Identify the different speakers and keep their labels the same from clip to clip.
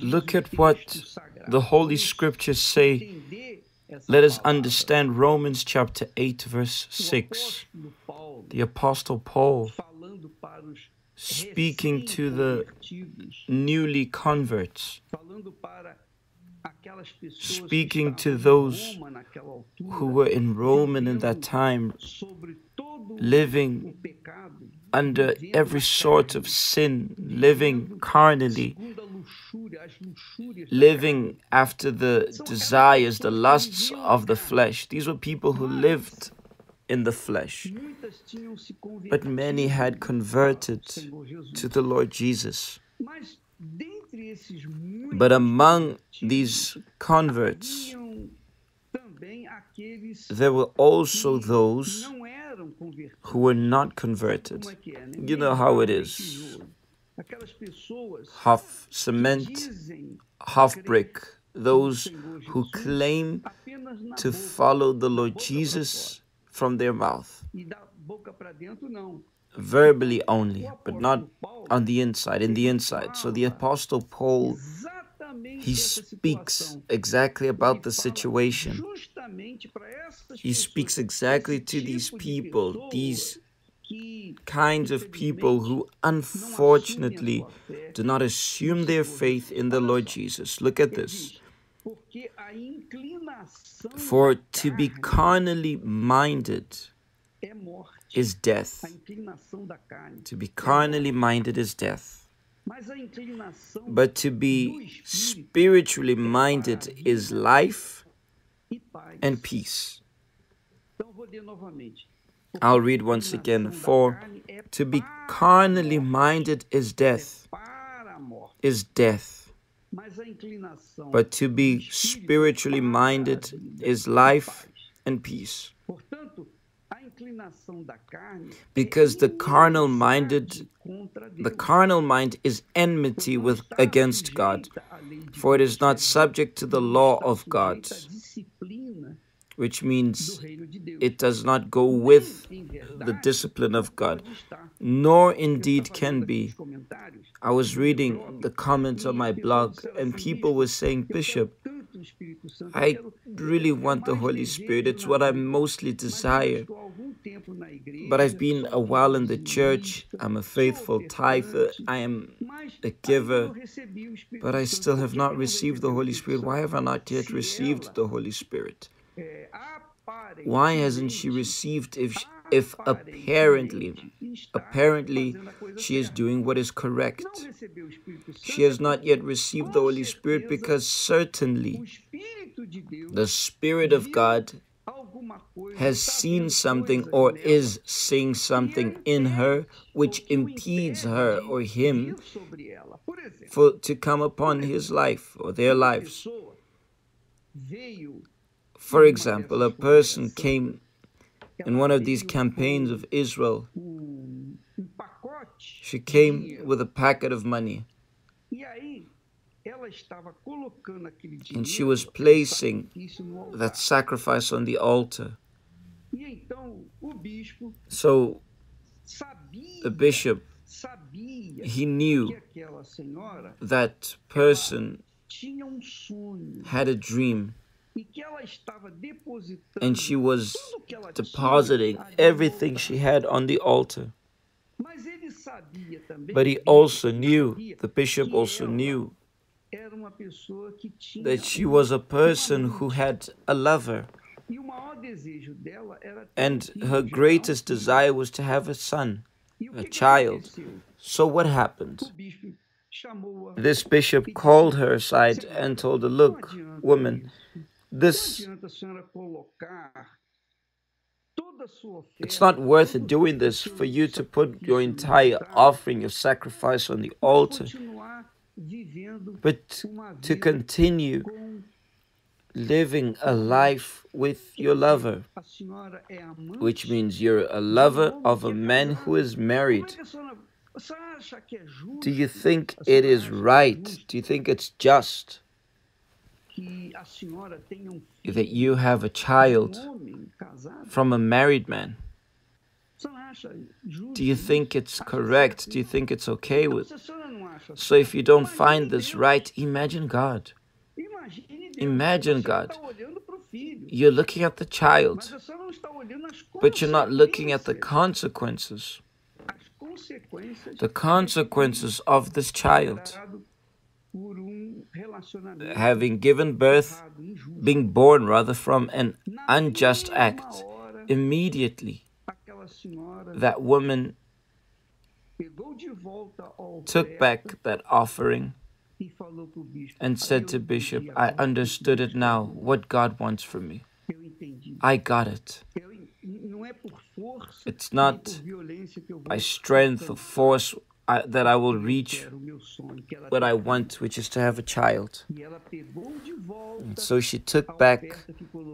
Speaker 1: Look at what the Holy Scriptures say. Let us understand Romans chapter 8, verse 6. The Apostle Paul speaking to the newly converts, speaking to those who were in Rome and in that time, living under every sort of sin, living carnally, living after the desires, the lusts of the flesh. These were people who lived in the flesh. But many had converted to the Lord Jesus. But among these converts, there were also those who were not converted. You know how it is half cement, half brick. Those who claim to follow the Lord Jesus from their mouth. Verbally only, but not on the inside, in the inside. So the Apostle Paul, he speaks exactly about the situation. He speaks exactly to these people, these kinds of people who unfortunately do not assume their faith in the Lord Jesus. Look at this. For to be carnally minded is death. To be carnally minded is death. But to be spiritually minded is life and peace. I'll read once again. For to be carnally minded is death, is death. But to be spiritually minded is life and peace. Because the carnal minded the carnal mind is enmity with against God, for it is not subject to the law of God which means it does not go with the discipline of God, nor indeed can be. I was reading the comments on my blog, and people were saying, Bishop, I really want the Holy Spirit. It's what I mostly desire. But I've been a while in the church. I'm a faithful tither. I am a giver. But I still have not received the Holy Spirit. Why have I not yet received the Holy Spirit? Why hasn't she received if if apparently apparently she is doing what is correct? She has not yet received the Holy Spirit because certainly the Spirit of God has seen something or is seeing something in her which impedes her or him for to come upon his life or their lives. For example, a person came in one of these campaigns of Israel. She came with a packet of money. And she was placing that sacrifice on the altar. So the bishop, he knew that person had a dream and she was depositing everything she had on the altar. But he also knew, the bishop also knew, that she was a person who had a lover. And her greatest desire was to have a son, a child. So what happened? This bishop called her aside and told her, Look, woman, this it's not worth doing this for you to put your entire offering, your sacrifice on the altar, but to continue living a life with your lover, which means you're a lover of a man who is married. Do you think it is right? Do you think it's just? That you have a child from a married man. Do you think it's correct? Do you think it's okay with? So if you don't find this right, imagine God. Imagine God. You're looking at the child, but you're not looking at the consequences. The consequences of this child having given birth, being born rather from an unjust act. Immediately, that woman took back that offering and said to Bishop, I understood it now, what God wants from me. I got it. It's not by strength or force I, that I will reach what I want, which is to have a child. And so she took back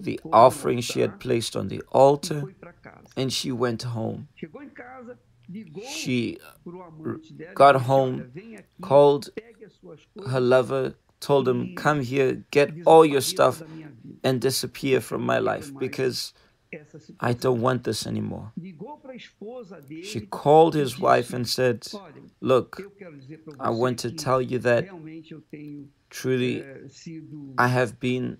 Speaker 1: the offering she had placed on the altar and she went home. She uh, got home, called her lover, told him, Come here, get all your stuff, and disappear from my life because I don't want this anymore. She called his wife and said, Look, I want to tell you that truly I have been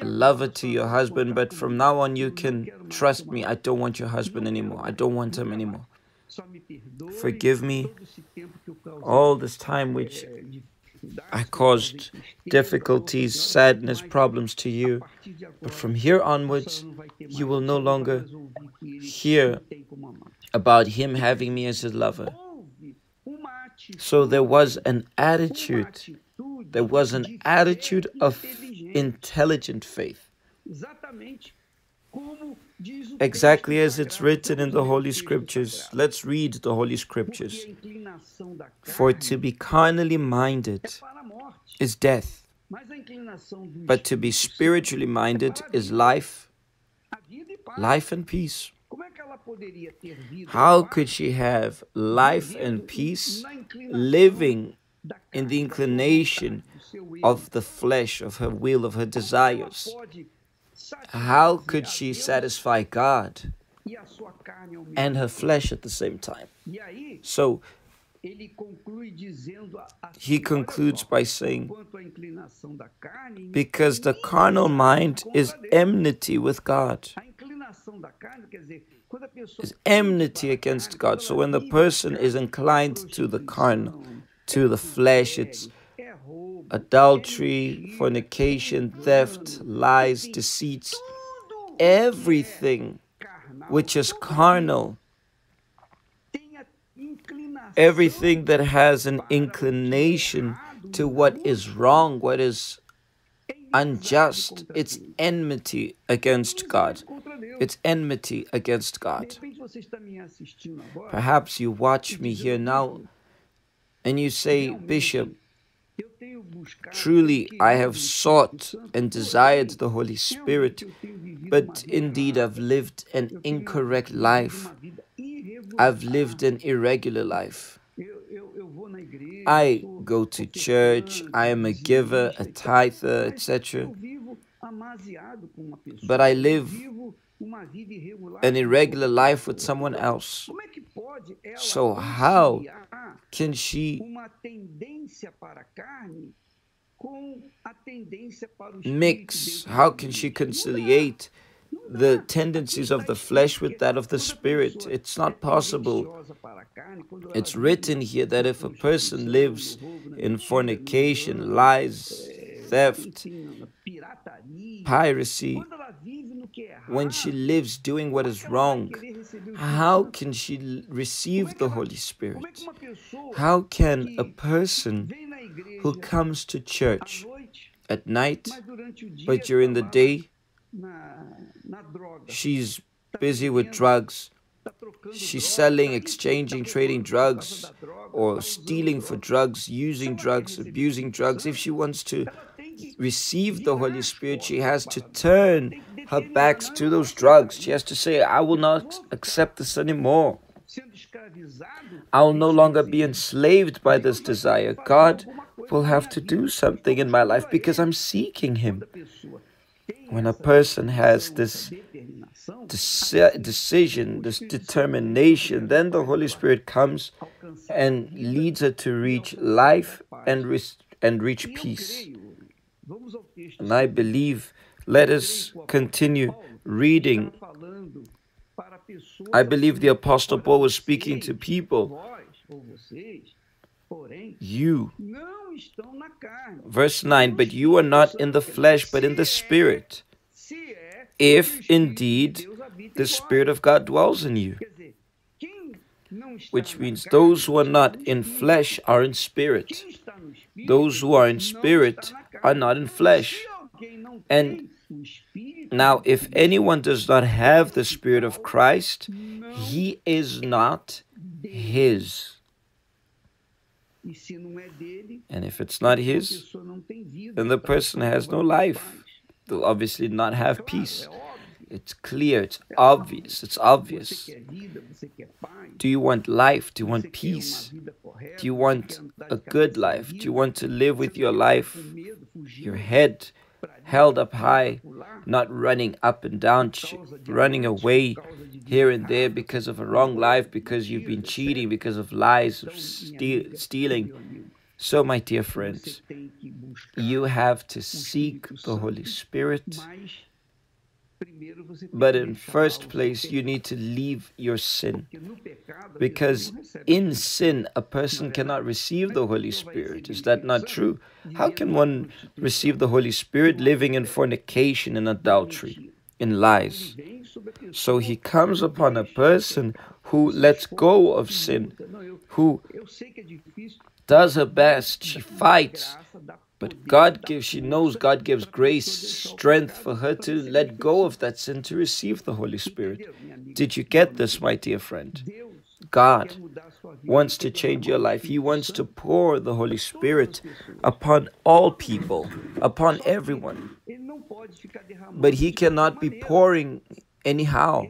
Speaker 1: a lover to your husband, but from now on you can trust me. I don't want your husband anymore. I don't want him anymore. Forgive me all this time which I caused difficulties, sadness, problems to you. But from here onwards, you will no longer hear about him having me as his lover. So there was an attitude, there was an attitude of intelligent faith. Exactly as it's written in the Holy Scriptures. Let's read the Holy Scriptures. For to be carnally minded is death, but to be spiritually minded is life, life and peace. How could she have life and peace living in the inclination of the flesh, of her will, of her desires? How could she satisfy God and her flesh at the same time? So he concludes by saying, Because the carnal mind is enmity with God, is enmity against God. So when the person is inclined to the carnal, to the flesh, it's adultery, fornication, theft, lies, deceits, everything which is carnal, everything that has an inclination to what is wrong, what is unjust, it's enmity against God. It's enmity against God. Perhaps you watch me here now and you say, Bishop, Truly, I have sought and desired the Holy Spirit, but indeed I've lived an incorrect life. I've lived an irregular life. I go to church, I am a giver, a tither, etc. But I live an irregular life with someone else. So, how can she mix? How can she conciliate the tendencies of the flesh with that of the spirit? It's not possible. It's written here that if a person lives in fornication, lies, theft, piracy, when she lives doing what is wrong, how can she receive the Holy Spirit? How can a person who comes to church at night, but during the day, she's busy with drugs, she's selling, exchanging, trading drugs, or stealing for drugs, using drugs, abusing drugs. If she wants to receive the Holy Spirit, she has to turn her back to those drugs. She has to say, I will not accept this anymore. I will no longer be enslaved by this desire. God will have to do something in my life because I'm seeking Him. When a person has this deci- decision, this determination, then the Holy Spirit comes and leads her to reach life and, re- and reach peace. And I believe, let us continue reading. I believe the Apostle Paul was speaking to people. You, verse 9, but you are not in the flesh, but in the Spirit if indeed the Spirit of God dwells in you. Which means those who are not in flesh are in spirit. Those who are in spirit are not in flesh. And now, if anyone does not have the Spirit of Christ, he is not his. And if it's not his, then the person has no life. They'll obviously not have peace. It's clear, it's obvious, it's obvious. Do you want life? Do you want peace? Do you want a good life? Do you want to live with your life, your head held up high, not running up and down, running away here and there because of a wrong life, because you've been cheating, because of lies, of steal, stealing? So, my dear friends, you have to seek the Holy Spirit. But in first place, you need to leave your sin. Because in sin, a person cannot receive the Holy Spirit. Is that not true? How can one receive the Holy Spirit living in fornication and adultery, in lies? So he comes upon a person who lets go of sin, who does her best, she fights. But God gives, she knows God gives grace, strength for her to let go of that sin to receive the Holy Spirit. Did you get this, my dear friend? God wants to change your life. He wants to pour the Holy Spirit upon all people, upon everyone. But He cannot be pouring anyhow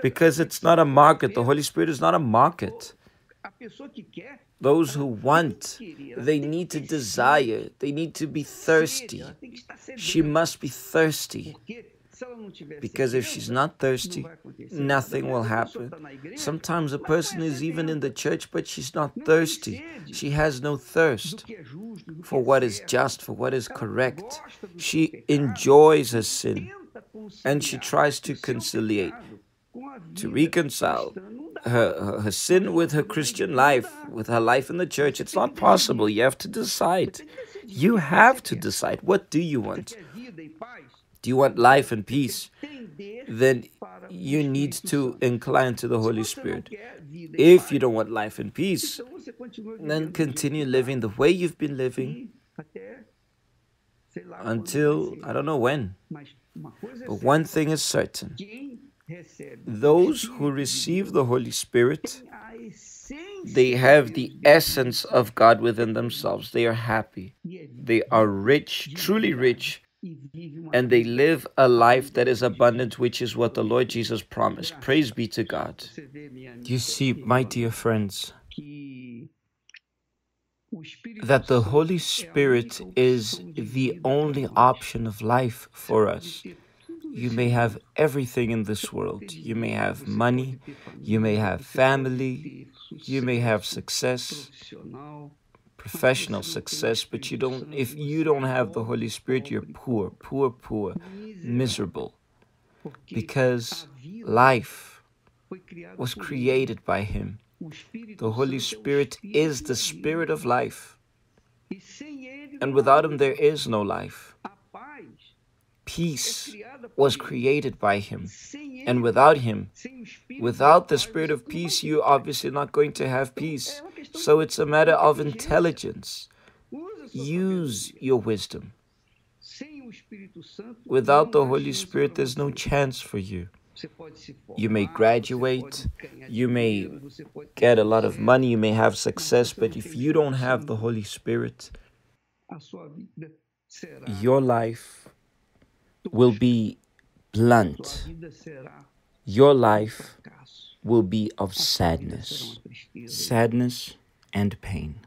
Speaker 1: because it's not a market. The Holy Spirit is not a market. Those who want, they need to desire, they need to be thirsty. She must be thirsty. Because if she's not thirsty, nothing will happen. Sometimes a person is even in the church, but she's not thirsty. She has no thirst for what is just, for what is correct. She enjoys her sin and she tries to conciliate, to reconcile her, her, sin with her Christian life, with her life in the church. It's not possible. You have to decide. You have to decide. What do you want? Do you want life and peace? Then you need to incline to the Holy Spirit. If you don't want life and peace, then continue living the way you've been living until I don't know when. But one thing is certain those who receive the Holy Spirit, they have the essence of God within themselves. They are happy. They are rich, truly rich, and they live a life that is abundant, which is what the Lord Jesus promised. Praise be to God. You see, my dear friends, that the Holy Spirit is the only option of life for us. You may have everything in this world. You may have money, you may have family, you may have success, professional success, but you don't if you don't have the Holy Spirit, you're poor, poor, poor, miserable. Because life was created by him. The Holy Spirit is the spirit of life. And without him there is no life. Peace was created by him. And without him, without the spirit of peace, you're obviously not going to have peace. So it's a matter of intelligence. Use your wisdom. Without the Holy Spirit, there's no chance for you. You may graduate, you may get a lot of money, you may have success, but if you don't have the Holy Spirit, your life will be blunt. Your life will be of sadness, sadness and pain.